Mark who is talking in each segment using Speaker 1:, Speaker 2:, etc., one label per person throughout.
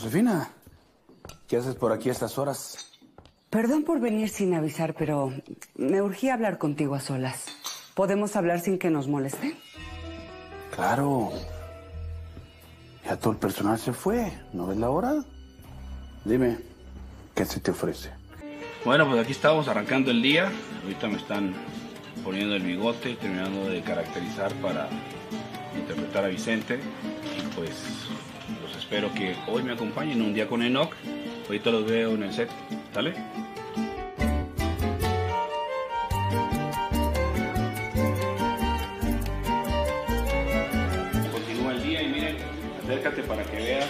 Speaker 1: Josefina, ¿qué haces por aquí a estas horas?
Speaker 2: Perdón por venir sin avisar, pero me urgía hablar contigo a solas. ¿Podemos hablar sin que nos molesten?
Speaker 1: Claro. Ya todo el personal se fue. ¿No ves la hora? Dime, ¿qué se te ofrece?
Speaker 3: Bueno, pues aquí estamos arrancando el día. Ahorita me están poniendo el bigote, terminando de caracterizar para interpretar a Vicente. Y pues espero que hoy me acompañen un día con Enoch. Ahorita los veo en el set. ¿Sale? Continúa el día y miren, acércate para que veas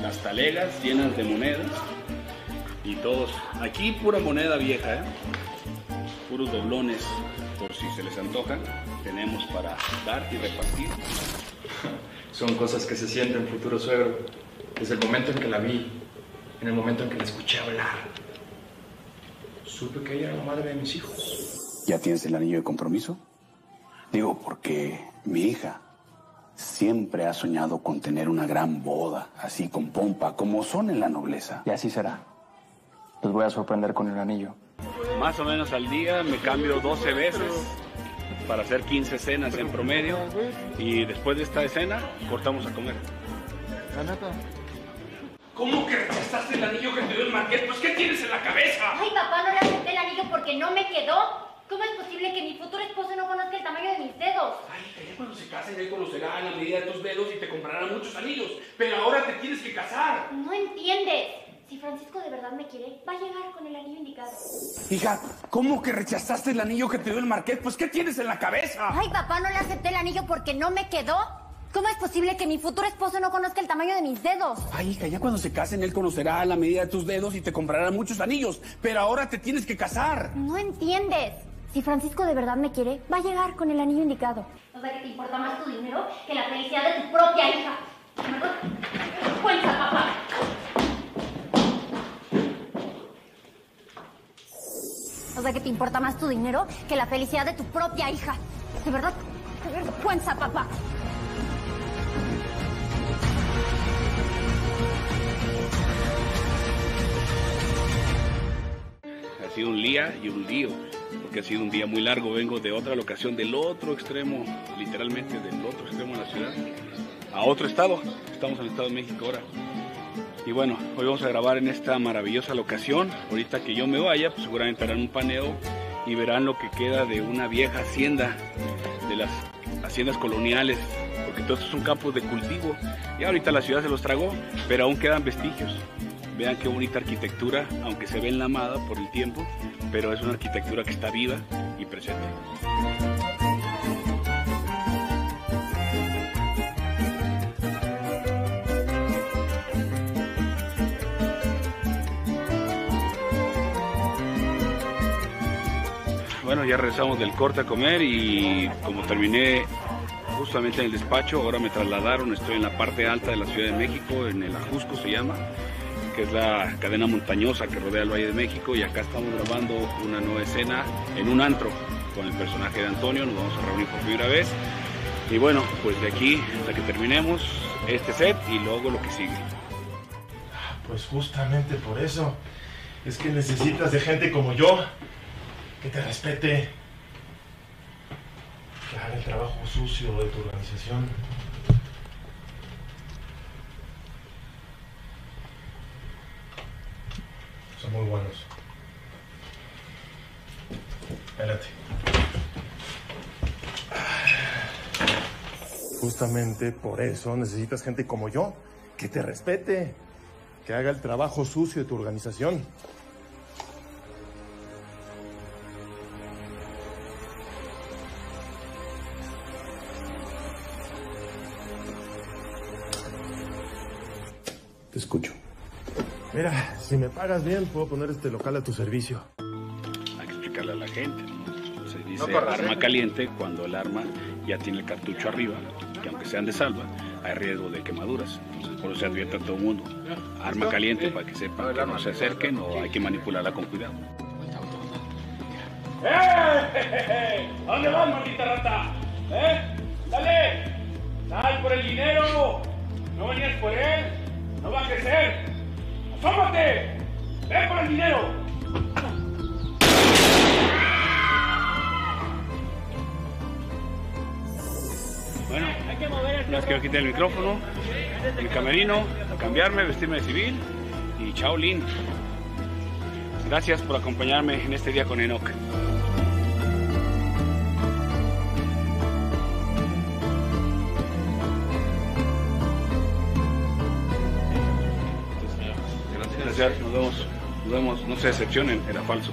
Speaker 3: las talegas llenas de monedas y todos. Aquí pura moneda vieja, ¿eh? puros doblones por si se les antojan. Tenemos para dar y repartir.
Speaker 4: Son cosas que se sienten, futuro suegro. Desde el momento en que la vi, en el momento en que la escuché hablar, supe que ella era la madre de mis hijos.
Speaker 1: ¿Ya tienes el anillo de compromiso? Digo, porque mi hija siempre ha soñado con tener una gran boda, así con pompa, como son en la nobleza.
Speaker 4: Y así será. Los voy a sorprender con el anillo.
Speaker 3: Más o menos al día me cambio 12 veces para hacer 15 cenas en promedio y después de esta escena cortamos a comer.
Speaker 5: ¿Cómo que rechazaste el anillo que te dio el marqués? Pues ¿qué tienes en la cabeza?
Speaker 6: Ay, papá, no le acepté el anillo porque no me quedó. ¿Cómo es posible que mi futuro esposo no conozca el tamaño de mis dedos?
Speaker 5: Ay, que ya cuando se casen él conocerá la medida de tus dedos y te comprará muchos anillos. Pero ahora te tienes que casar.
Speaker 6: No entiendes. Si Francisco de verdad me quiere, va a llegar con el anillo indicado.
Speaker 5: Hija, ¿cómo que rechazaste el anillo que te dio el marqués? Pues ¿qué tienes en la cabeza?
Speaker 6: Ay, papá, no le acepté el anillo porque no me quedó. ¿Cómo es posible que mi futuro esposo no conozca el tamaño de mis dedos?
Speaker 5: Ay, hija, ya cuando se casen él conocerá la medida de tus dedos y te comprará muchos anillos. Pero ahora te tienes que casar.
Speaker 6: No entiendes. Si Francisco de verdad me quiere, va a llegar con el anillo indicado. O sea que te importa más tu dinero que la felicidad de tu propia hija. Cuenta, papá. O sea que te importa más tu dinero que la felicidad de tu propia hija. De verdad, qué vergüenza, papá.
Speaker 3: Ha sido un día y un lío, porque ha sido un día muy largo. Vengo de otra locación, del otro extremo, literalmente del otro extremo de la ciudad, a otro estado. Estamos en el Estado de México ahora. Y bueno, hoy vamos a grabar en esta maravillosa locación. Ahorita que yo me vaya, pues seguramente harán un paneo y verán lo que queda de una vieja hacienda, de las haciendas coloniales, porque todos estos son campos de cultivo. Y ahorita la ciudad se los tragó, pero aún quedan vestigios. Vean qué bonita arquitectura, aunque se ve enlamada por el tiempo, pero es una arquitectura que está viva y presente. Bueno, ya regresamos del corte a comer y como terminé justamente en el despacho, ahora me trasladaron, estoy en la parte alta de la Ciudad de México, en el Ajusco se llama, que es la cadena montañosa que rodea el Valle de México y acá estamos grabando una nueva escena en un antro con el personaje de Antonio, nos vamos a reunir por primera vez y bueno, pues de aquí hasta que terminemos este set y luego lo que sigue.
Speaker 7: Pues justamente por eso es que necesitas de gente como yo que te respete, que haga el trabajo sucio de tu organización. Son muy buenos. Adelante. Justamente por eso necesitas gente como yo, que te respete, que haga el trabajo sucio de tu organización.
Speaker 1: Te escucho.
Speaker 7: Mira, si me pagas bien, puedo poner este local a tu servicio.
Speaker 3: Hay que explicarle a la gente. ¿no? Se dice
Speaker 4: No
Speaker 3: arma
Speaker 4: ¿eh?
Speaker 3: caliente cuando el arma ya tiene el cartucho arriba, que aunque sean de salva, hay riesgo de quemaduras. Entonces, por eso se advierte a todo el mundo. Arma caliente para que sepan que no se acerquen o hay que manipularla con cuidado.
Speaker 5: ¡Eh! ¿A dónde vas, maldita rata? ¿Eh? ¡Dale! ¡Sal por el dinero! ¿No venías por él?
Speaker 3: ¡No va a crecer! ¡Asómate! ¡Ven por el dinero! Bueno, ya quiero quitar el micrófono, mi camerino, a cambiarme, vestirme de civil y chao Lin. Gracias por acompañarme en este día con Enoch. Gracias, nos vemos, nos vemos, no se decepcionen, era falso.